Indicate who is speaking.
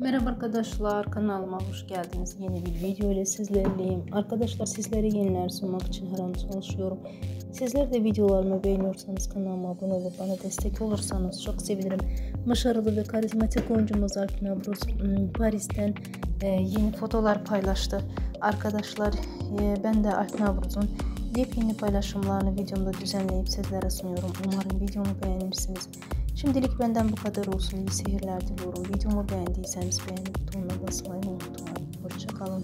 Speaker 1: Merhaba arkadaşlar kanalıma hoş geldiniz. Yeni bir video ile sizlerleyim. Arkadaşlar sizlere yeniler sunmak için her an çalışıyorum. Sizler de videolarımı beğeniyorsanız kanalıma abone olup bana destek olursanız çok sevinirim. Başarılı ve karizmatik oyuncumuz Alp Navruz ıı, Paris'ten e, yeni fotolar paylaştı. Arkadaşlar e, ben de Alp Navruz'un yepyeni paylaşımlarını videomda düzenleyip sizlere sunuyorum. Umarım videomu beğenirsiniz. Şimdilik benden bu kadar olsun. İyi seyirler diliyorum. Videomu beğendiyseniz beğeni butonuna basmayı unutmayın. Hoşçakalın.